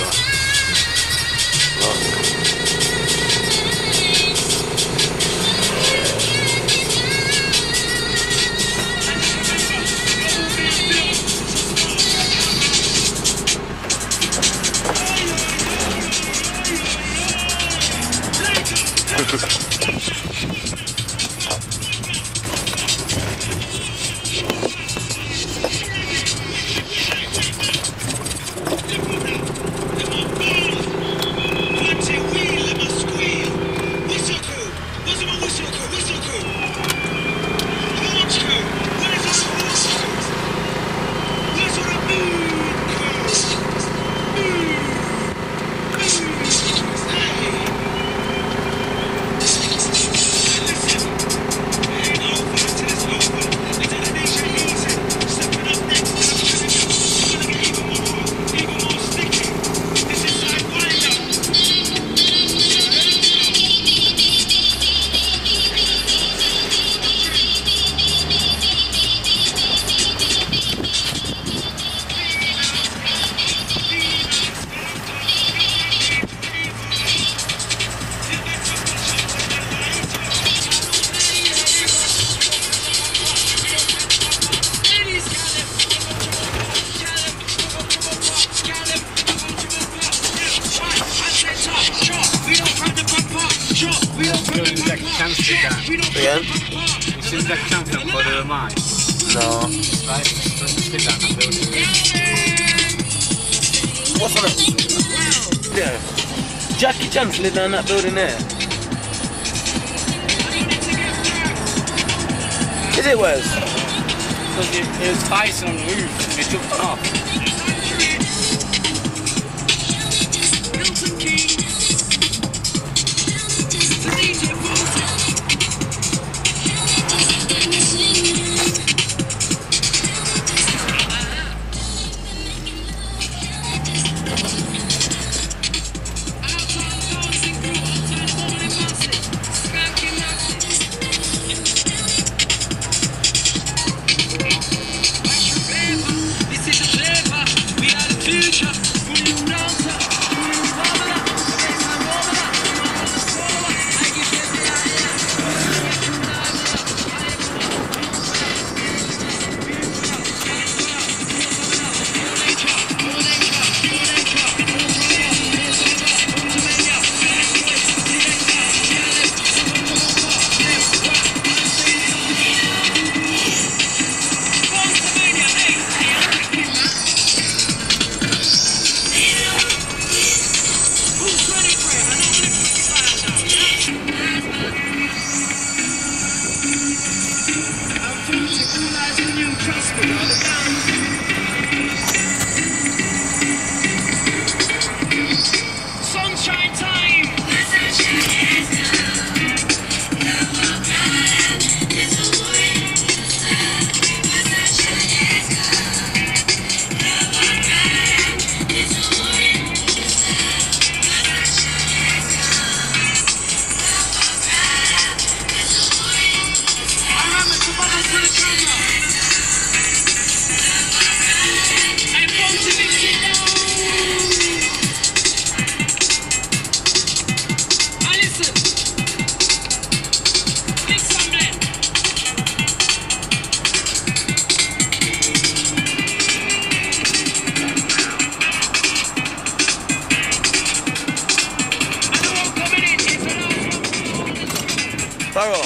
Sure. Skulle du lägga känsligt där? Igen? Du skulle lägga känsligt på det mig. No. Nej, till den här bilden. What's on it? Yeah. Jackie Chan's living in that building there. Is it Wes? Because it, it was Tyson on the roof and it off. Sunshine Farrell.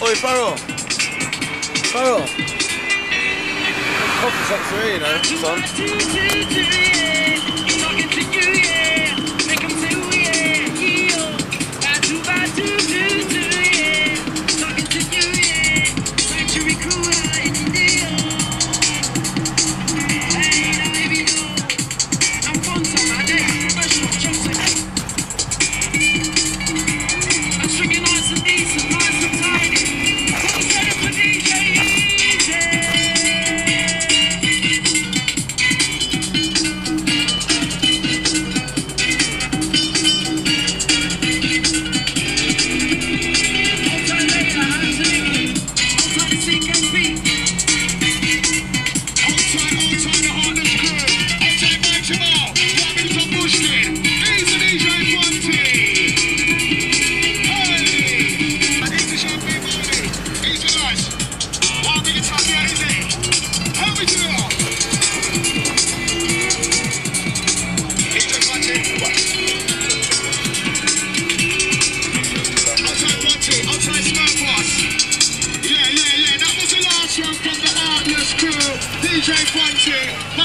Oi, Farrell. Farrell. Coffee shops here, you know, son. Yeah, yeah, yeah. That was the last one from the Armless crew. DJ Fonte.